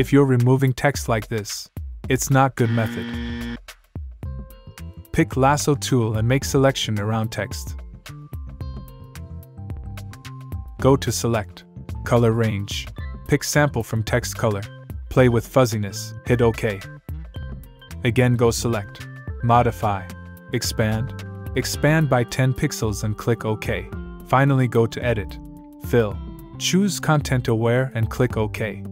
If you're removing text like this, it's not good method. Pick lasso tool and make selection around text. Go to select, color range, pick sample from text color, play with fuzziness, hit OK. Again go select, modify, expand, expand by 10 pixels and click OK. Finally go to edit, fill, choose content aware and click OK.